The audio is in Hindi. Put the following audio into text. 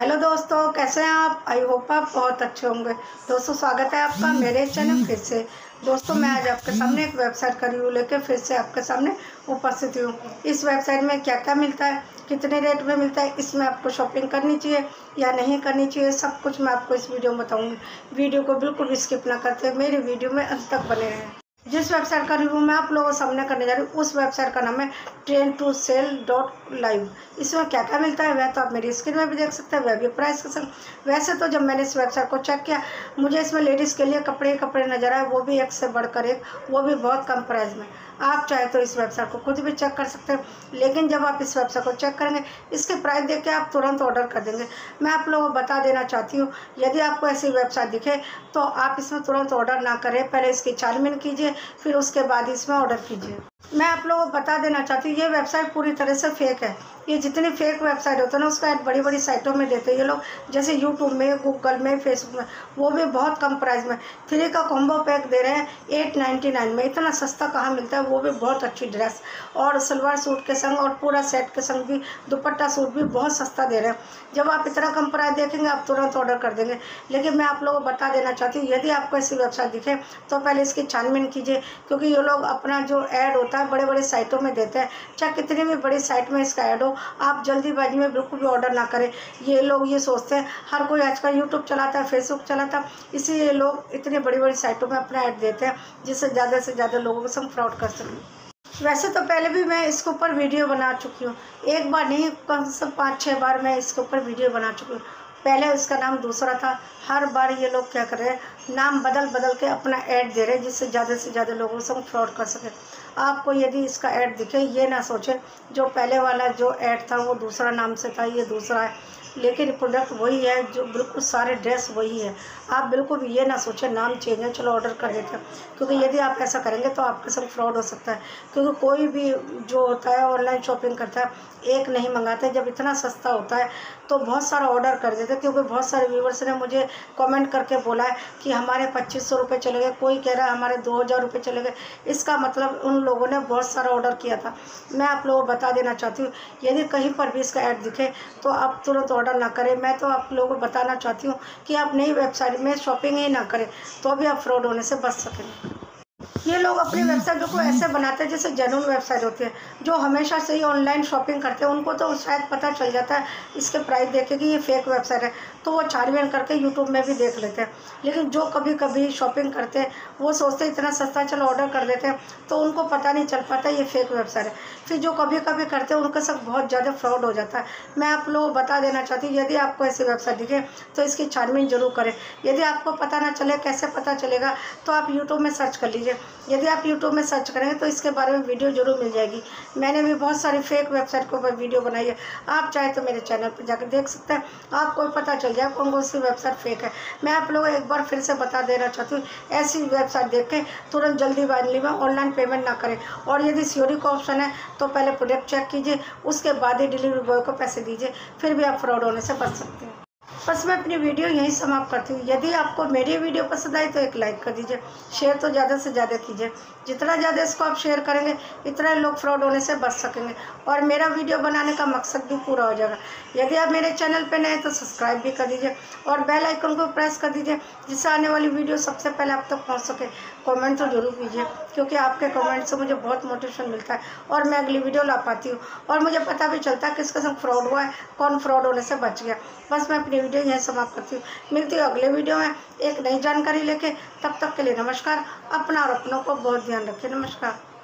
हेलो दोस्तों, कैसे हैं आप? आई होप आप बहुत अच्छे होंगे। दोस्तों, स्वागत है आपका मेरे चैनल फिर से। दोस्तों, मैं आज आपके सामने एक वेबसाइट का रिव्यू लेकर फिर से आपके सामने उपस्थित हूँ। इस वेबसाइट में क्या क्या मिलता है, कितने रेट में मिलता है, इसमें आपको शॉपिंग करनी चाहिए या नहीं करनी चाहिए, सब कुछ मैं आपको इस वीडियो में बताऊँगी। वीडियो को बिल्कुल भी स्किप ना करते, मेरी वीडियो में अंत तक बने रहें। जिस वेबसाइट का रिव्यू मैं आप लोगों के सामने करने जा रही हूँ, उस वेबसाइट का नाम है train to sale dot live इसमें क्या क्या मिलता है, वह तो आप मेरी स्क्रीन में भी देख सकते हैं, वह भी प्राइस के संग वैसे तो जब मैंने इस वेबसाइट को चेक किया, मुझे इसमें लेडीज़ के लिए कपड़े कपड़े नज़र आए, वो भी एक से बढ़कर एक, वो भी बहुत कम प्राइस में। आप चाहे तो इस वेबसाइट को खुद भी चेक कर सकते हैं, लेकिन जब आप इस वेबसाइट को चेक करेंगे, इसके प्राइस देख के आप तुरंत ऑर्डर कर देंगे। मैं आप लोगों को बता देना चाहती हूँ, यदि आपको ऐसी वेबसाइट दिखे तो आप इसमें तुरंत ऑर्डर ना करें, पहले इसकी छानबीन कीजिए फिर उसके बाद इसमें ऑर्डर कीजिए। मैं आप लोगों को बता देना चाहती हूँ, ये वेबसाइट पूरी तरह से फेक है। ये जितनी फेक वेबसाइट होते हैं ना, उसका ऐड बड़ी बड़ी साइटों में देते हैं ये लोग। जैसे यूट्यूब में गूगल में फेसबुक में, वो भी बहुत कम प्राइस में। थ्री का कॉम्बो पैक दे रहे हैं एट नाइन्टी नाइन में। इतना सस्ता कहाँ मिलता है, वो भी बहुत अच्छी ड्रेस और सलवार सूट के संग और पूरा सेट के संग भी, दुपट्टा सूट भी बहुत सस्ता दे रहे हैं। जब आप इतना कम प्राइस देखेंगे, आप तुरंत ऑर्डर कर देंगे। लेकिन मैं आप लोगों को बता देना चाहती हूँ, यदि आपको ऐसी वेबसाइट दिखे तो पहले इसकी छानबीन कीजिए, क्योंकि ये लोग अपना जो ऐड होता बड़े बड़े साइटों में देते हैं। चाहे कितनी भी बड़ी साइट में इसका ऐड हो, आप जल्दीबाजी में बिल्कुल भी ऑर्डर ना करें। ये लोग ये सोचते हैं, हर कोई आजकल यूट्यूब चलाता है फेसबुक चलाता है, इसीलिए लोग इतनी बड़ी बड़ी साइटों में अपना ऐड देते हैं, जिससे ज़्यादा से ज़्यादा लोगों के संग फ्रॉड कर सकें। वैसे तो पहले भी मैं इसके ऊपर वीडियो बना चुकी हूँ। एक बार नहीं, कम से कम पाँच छः बार मैं इसके ऊपर वीडियो बना चुकी हूँ। पहले उसका नाम दूसरा था। हर बार ये लोग क्या कर रहे हैं, नाम बदल बदल के अपना ऐड दे रहे हैं, जिससे ज़्यादा से ज़्यादा लोगों से हम फ्रॉड कर सके। आपको यदि इसका ऐड दिखे, ये ना सोचें, जो पहले वाला जो ऐड था, वो दूसरा नाम से था, ये दूसरा है। लेकिन प्रोडक्ट वही है जो बिल्कुल सारे ड्रेस वही है। आप बिल्कुल भी ये ना सोचें, नाम चेंज है, चलो ऑर्डर कर देते हैं। क्योंकि यदि आप ऐसा करेंगे तो आपके संग फ्रॉड हो सकता है। क्योंकि कोई भी जो होता है ऑनलाइन शॉपिंग करता है, एक नहीं मंगाते जब इतना सस्ता होता है तो बहुत सारा ऑर्डर कर देते क्योंकि बहुत सारे व्यूवर्स ने मुझे कमेंट करके बोला है कि हमारे पच्चीस सौ रुपये चले गए। कोई कह रहा है हमारे दो हज़ार रुपये चले गए। इसका मतलब उन लोगों ने बहुत सारा ऑर्डर किया था। मैं आप लोगों को बता देना चाहती हूँ, यदि कहीं पर भी इसका ऐड दिखे तो आप तुरंत ऑर्डर ना करें। मैं तो आप लोगों को बताना चाहती हूँ कि आप नई वेबसाइट में शॉपिंग ही ना करें तो भी आप फ्रॉड होने से बच सकें। ये लोग अपनी वेबसाइट को ऐसे बनाते हैं जैसे जेनुअन वेबसाइट होती है। जो हमेशा से ही ऑनलाइन शॉपिंग करते हैं, उनको तो शायद पता चल जाता है, इसके प्राइस देखे कि ये फेक वेबसाइट है। तो वो छानबीन करके यूट्यूब में भी देख लेते हैं। लेकिन जो कभी कभी शॉपिंग करते हैं, वो सोचते इतना सस्ता चलो ऑर्डर कर देते हैं तो उनको पता नहीं चल पाता ये फेक वेबसाइट है। फिर जो कभी कभी करते हैं, उनके साथ बहुत ज़्यादा फ्रॉड हो जाता है। मैं आप लोगों को बता देना चाहती हूँ, यदि आपको ऐसी वेबसाइट दिखे तो इसकी छानबीन ज़रूर करें। यदि आपको पता ना चले, कैसे पता चलेगा तो आप यूट्यूब में सर्च कर लीजिए। यदि आप यूट्यूब में सर्च करेंगे तो इसके बारे में वीडियो ज़रूर मिल जाएगी। मैंने भी बहुत सारी फेक वेबसाइट के ऊपर वीडियो बनाई है। आप चाहे तो मेरे चैनल पर जाकर देख सकते हैं। आपको पता चल जाए कौन कौन सी वेबसाइट फेक है। मैं आप लोगों को एक बार फिर से बता देना चाहती हूँ, ऐसी वेबसाइट देख के तुरंत जल्दीबाजी में ऑनलाइन पेमेंट ना करें। और यदि सी का ऑप्शन है तो पहले प्रोडक्ट चेक कीजिए, उसके बाद ही डिलीवरी बॉय को पैसे दीजिए, फिर भी आप फ्रॉड होने से बच सकते हैं। बस मैं अपनी वीडियो यहीं समाप्त करती हूँ। यदि आपको मेरी वीडियो पसंद आई तो एक लाइक कर दीजिए शेयर तो ज़्यादा से ज़्यादा कीजिए। जितना ज़्यादा इसको आप शेयर करेंगे, इतना लोग फ्रॉड होने से बच सकेंगे और मेरा वीडियो बनाने का मकसद भी पूरा हो जाएगा। यदि आप मेरे चैनल पर नए तो सब्सक्राइब भी कर दीजिए और बेल आइकन को प्रेस कर दीजिए, जिससे आने वाली वीडियो सबसे पहले आप तक पहुँच सके। कॉमेंट तो ज़रूर कीजिए, क्योंकि आपके कॉमेंट से मुझे बहुत मोटिवेशन मिलता है और मैं अगली वीडियो ला पाती हूँ। और मुझे पता भी चलता है किसके संग फ्रॉड हुआ है, कौन फ्रॉड होने से बच गया। बस मैं अपनी वीडियो यहीं समाप्त करती हूँ। मिलती हूँ अगले वीडियो में एक नई जानकारी लेके, तब तक के लिए नमस्कार। अपना और अपनों को बहुत ध्यान रखिए। नमस्कार।